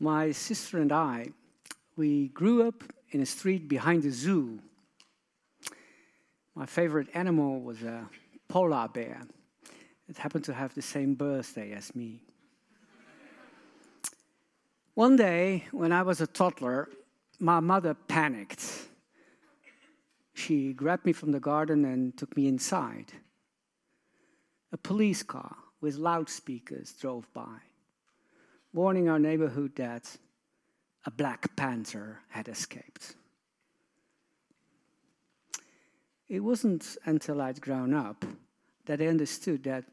My sister and I, we grew up in a street behind the zoo. My favorite animal was a polar bear. It happened to have the same birthday as me. One day, when I was a toddler, my mother panicked. She grabbed me from the garden and took me inside. A police car with loudspeakers drove by, warning our neighborhood that a black panther had escaped. It wasn't until I'd grown up that I understood that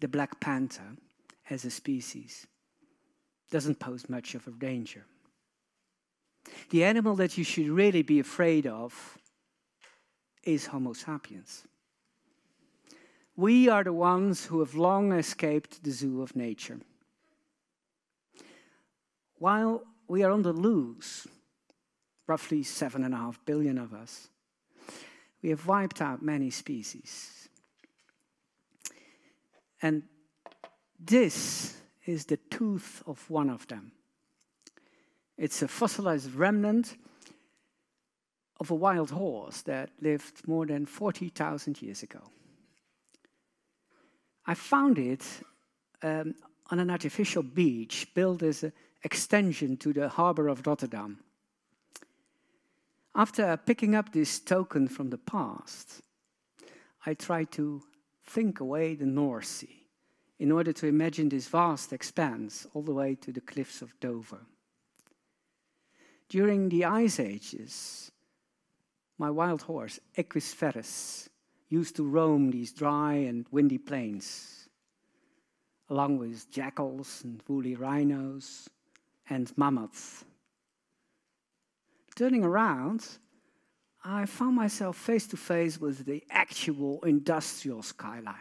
the black panther, as a species, doesn't pose much of a danger. The animal that you should really be afraid of is Homo sapiens. We are the ones who have long escaped the zoo of nature. While we are on the loose, roughly seven and a half billion of us, we have wiped out many species. And this is the tooth of one of them. It's a fossilized remnant of a wild horse that lived more than 40,000 years ago. I found it um, on an artificial beach built as an extension to the harbor of Rotterdam. After picking up this token from the past, I tried to think away the North Sea in order to imagine this vast expanse all the way to the cliffs of Dover. During the Ice Ages, my wild horse, Equus ferus, used to roam these dry and windy plains, along with jackals and woolly rhinos and mammoths. Turning around, I found myself face to face with the actual industrial skyline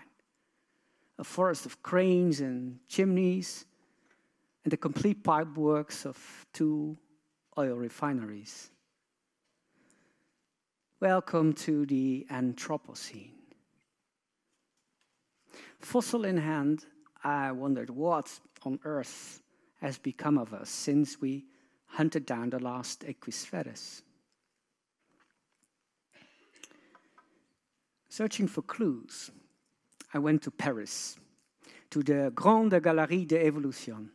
a forest of cranes and chimneys, and the complete pipeworks of two oil refineries. Welcome to the Anthropocene. Fossil in hand, I wondered what on earth has become of us since we hunted down the last Equus ferus. Searching for clues, I went to Paris, to the Grande Galerie de Evolution.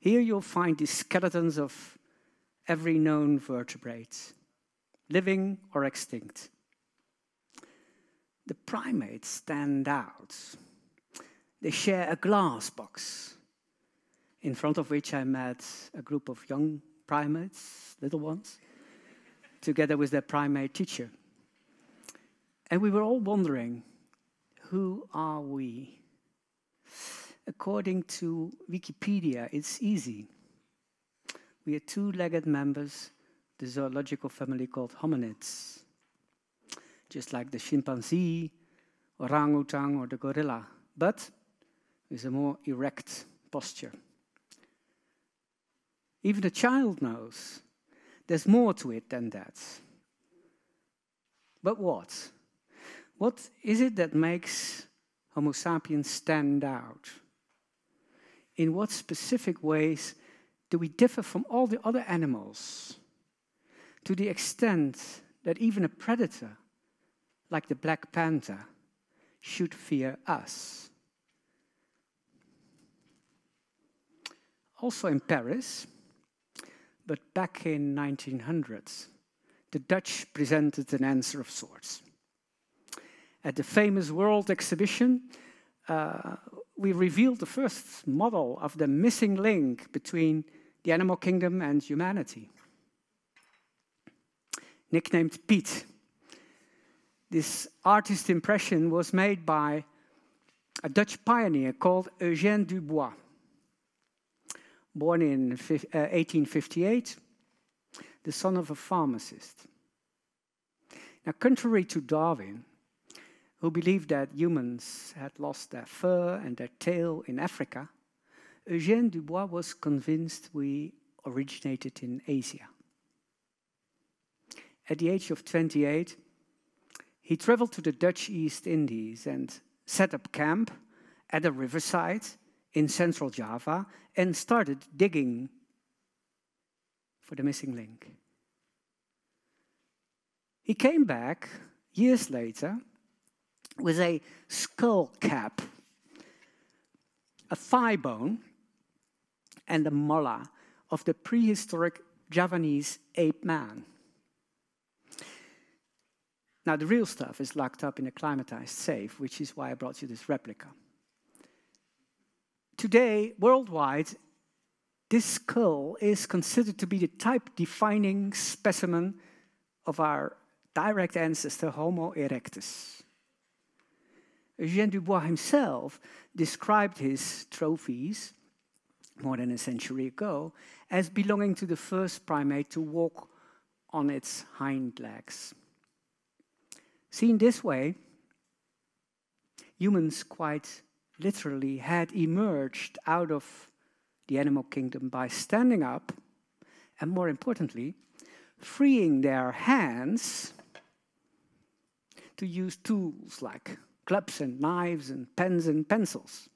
Here you'll find the skeletons of every known vertebrate, living or extinct. The primates stand out. They share a glass box, in front of which I met a group of young primates, little ones, together with their primate teacher. And we were all wondering who are we? According to Wikipedia, it's easy. We are two legged members, the zoological family called hominids, just like the chimpanzee, orangutan, or the gorilla, but with a more erect posture. Even a child knows there's more to it than that. But what? What is it that makes Homo sapiens stand out? In what specific ways do we differ from all the other animals to the extent that even a predator, like the black panther, should fear us? Also in Paris, but back in 1900s, the Dutch presented an answer of sorts at the famous World Exhibition, uh, we revealed the first model of the missing link between the animal kingdom and humanity. Nicknamed Pete. This artist impression was made by a Dutch pioneer called Eugène Dubois. Born in 1858, uh, the son of a pharmacist. Now, contrary to Darwin, who believed that humans had lost their fur and their tail in Africa, Eugène Dubois was convinced we originated in Asia. At the age of 28, he traveled to the Dutch East Indies and set up camp at a riverside in central Java and started digging for the missing link. He came back years later with a skull cap, a thigh bone, and a molar of the prehistoric Javanese ape man. Now, the real stuff is locked up in a climatized safe, which is why I brought you this replica. Today, worldwide, this skull is considered to be the type defining specimen of our direct ancestor, Homo erectus. Eugène Dubois himself described his trophies more than a century ago as belonging to the first primate to walk on its hind legs. Seen this way, humans quite literally had emerged out of the animal kingdom by standing up and, more importantly, freeing their hands to use tools like clubs and knives and pens and pencils.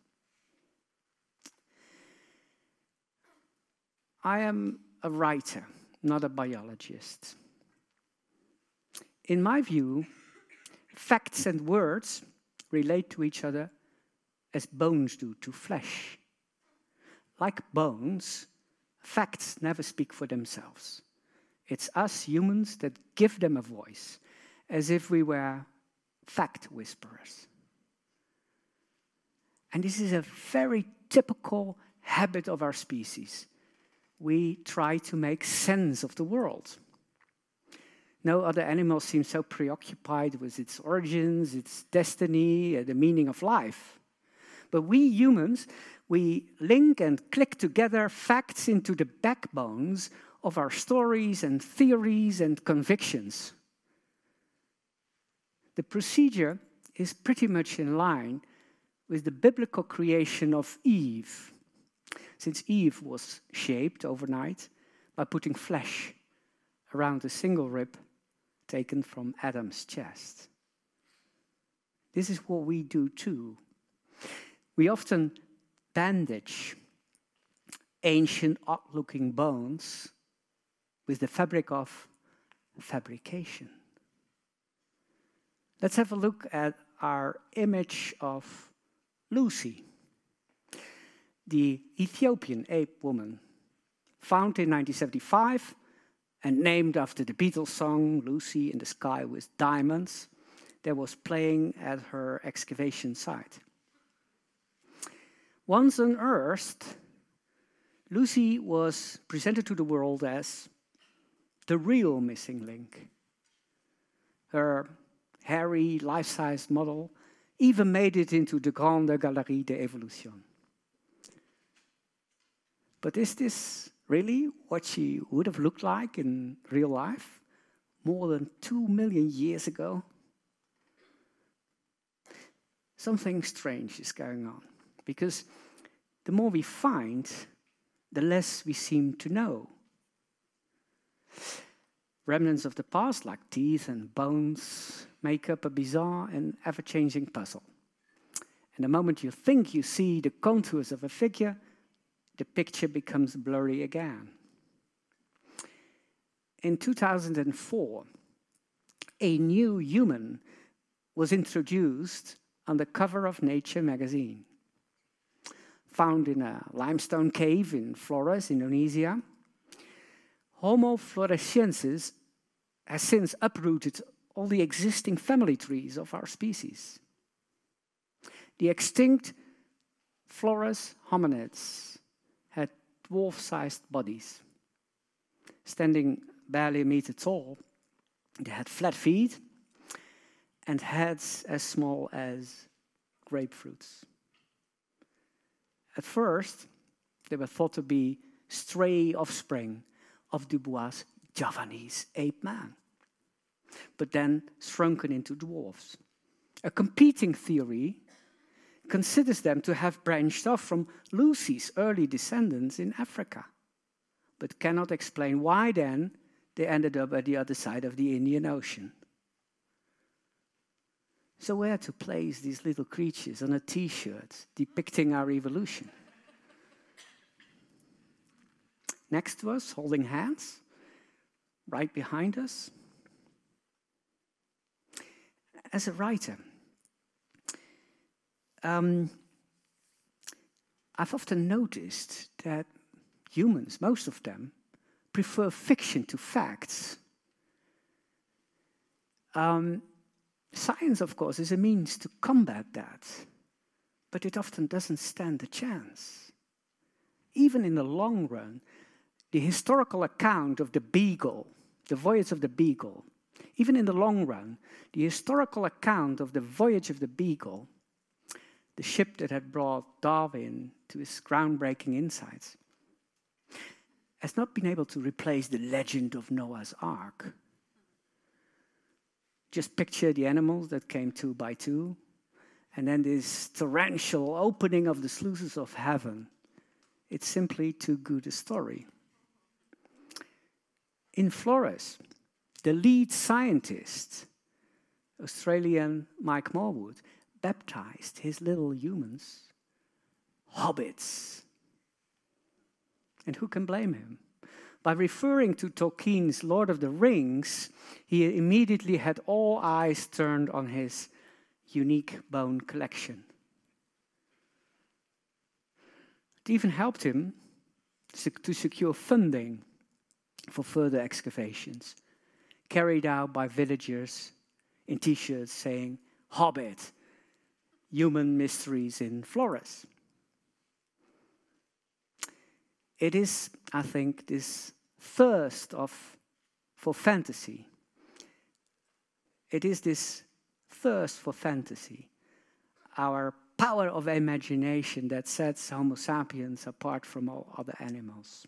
I am a writer, not a biologist. In my view, Facts and words relate to each other as bones do to flesh. Like bones, facts never speak for themselves. It's us humans that give them a voice, as if we were fact whisperers. And this is a very typical habit of our species. We try to make sense of the world. No other animal seems so preoccupied with its origins, its destiny, uh, the meaning of life. But we humans, we link and click together facts into the backbones of our stories and theories and convictions. The procedure is pretty much in line with the biblical creation of Eve, since Eve was shaped overnight by putting flesh around a single rib taken from Adam's chest. This is what we do too. We often bandage ancient, odd looking bones with the fabric of fabrication. Let's have a look at our image of Lucy, the Ethiopian ape woman, found in 1975 and named after the Beatles song Lucy in the Sky with Diamonds that was playing at her excavation site. Once unearthed, Lucy was presented to the world as the real missing link. Her hairy, life sized model even made it into the Grande Galerie de Evolution. But is this really what she would have looked like in real life more than two million years ago? Something strange is going on because the more we find, the less we seem to know. Remnants of the past, like teeth and bones, make up a bizarre and ever changing puzzle. And the moment you think you see the contours of a figure, the picture becomes blurry again. In 2004, a new human was introduced on the cover of Nature magazine. Found in a limestone cave in Flores, Indonesia, Homo floresiensis has since uprooted all the existing family trees of our species. The extinct Flores hominids had dwarf sized bodies, standing barely a meter tall. They had flat feet and heads as small as grapefruits. At first, they were thought to be stray offspring of Dubois' Javanese ape man, but then shrunken into dwarfs. A competing theory considers them to have branched off from Lucy's early descendants in Africa, but cannot explain why then they ended up at the other side of the Indian Ocean. So, where to place these little creatures on a t shirt depicting our evolution? Next to us, holding hands, right behind us. As a writer, um, I've often noticed that humans, most of them, prefer fiction to facts. Um, science, of course, is a means to combat that, but it often doesn't stand a chance. Even in the long run, the historical account of the Beagle, the voyage of the Beagle, even in the long run, the historical account of the voyage of the Beagle, the ship that had brought Darwin to his groundbreaking insights, has not been able to replace the legend of Noah's Ark. Just picture the animals that came two by two, and then this torrential opening of the sluices of heaven. It's simply too good a story. In Flores, the lead scientist, Australian Mike Morwood, baptized his little humans hobbits. And who can blame him? By referring to Tolkien's Lord of the Rings, he immediately had all eyes turned on his unique bone collection. It even helped him to secure funding for further excavations, carried out by villagers in t shirts saying, Hobbit, human mysteries in Flores. It is, I think, this thirst of, for fantasy. It is this thirst for fantasy, our power of imagination that sets Homo sapiens apart from all other animals.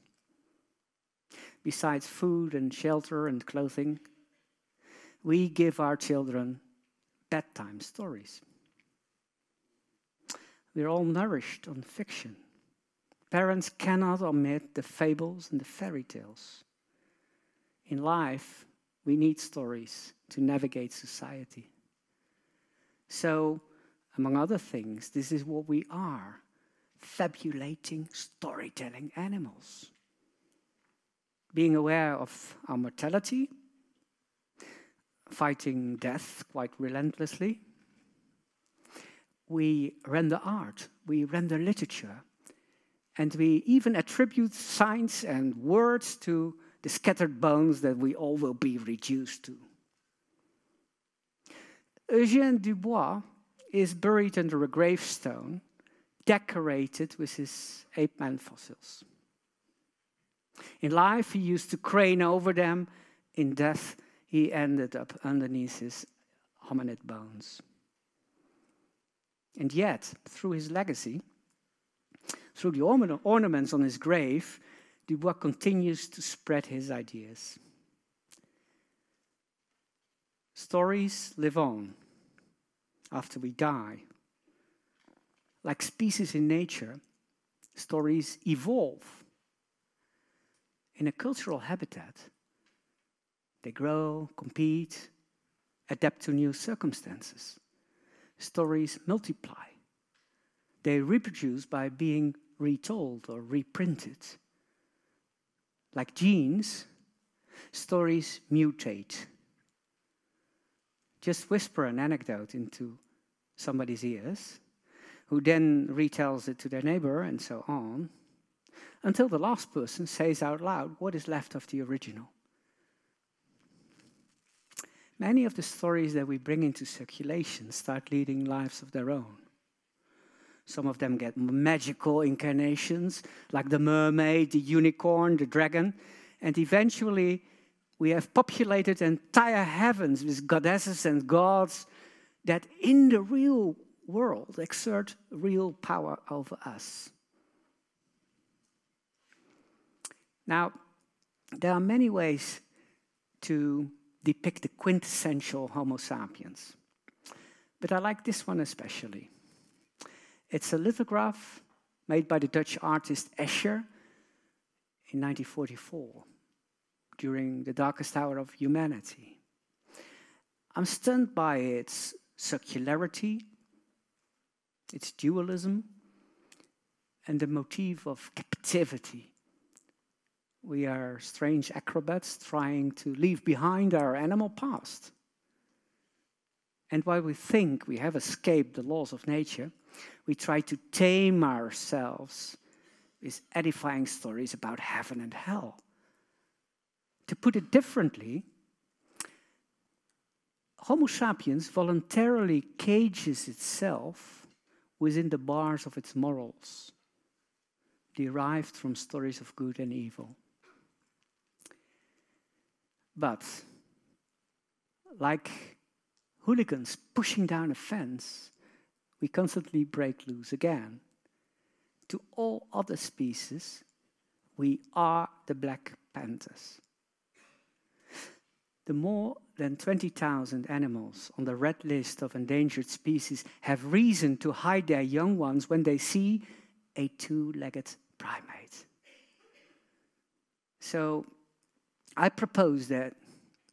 Besides food and shelter and clothing, we give our children bedtime stories. We're all nourished on fiction. Parents cannot omit the fables and the fairy tales. In life, we need stories to navigate society. So, among other things, this is what we are fabulating, storytelling animals. Being aware of our mortality, fighting death quite relentlessly, we render art, we render literature, and we even attribute signs and words to the scattered bones that we all will be reduced to. Eugène Dubois is buried under a gravestone decorated with his ape man fossils. In life, he used to crane over them. In death, he ended up underneath his hominid bones. And yet, through his legacy, through the ornaments on his grave, Dubois continues to spread his ideas. Stories live on after we die. Like species in nature, stories evolve. In a cultural habitat, they grow, compete, adapt to new circumstances. Stories multiply. They reproduce by being retold or reprinted. Like genes, stories mutate. Just whisper an anecdote into somebody's ears, who then retells it to their neighbor, and so on, until the last person says out loud what is left of the original. Many of the stories that we bring into circulation start leading lives of their own. Some of them get magical incarnations, like the mermaid, the unicorn, the dragon. And eventually, we have populated entire heavens with goddesses and gods that in the real world exert real power over us. Now, there are many ways to depict the quintessential Homo sapiens, but I like this one especially. It's a lithograph made by the Dutch artist Escher in 1944 during the darkest hour of humanity. I'm stunned by its circularity, its dualism, and the motif of captivity. We are strange acrobats trying to leave behind our animal past. And while we think we have escaped the laws of nature, we try to tame ourselves with edifying stories about heaven and hell. To put it differently, Homo sapiens voluntarily cages itself within the bars of its morals, derived from stories of good and evil. But, like hooligans pushing down a fence, we constantly break loose again. To all other species, we are the Black Panthers. The more than 20,000 animals on the red list of endangered species have reason to hide their young ones when they see a two legged primate. So I propose that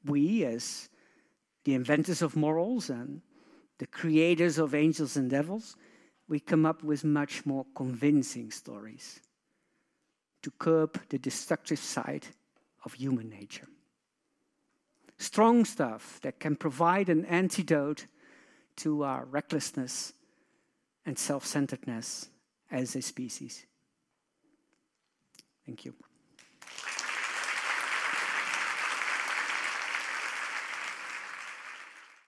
we, as the inventors of morals and the creators of angels and devils, we come up with much more convincing stories to curb the destructive side of human nature. Strong stuff that can provide an antidote to our recklessness and self centeredness as a species. Thank you.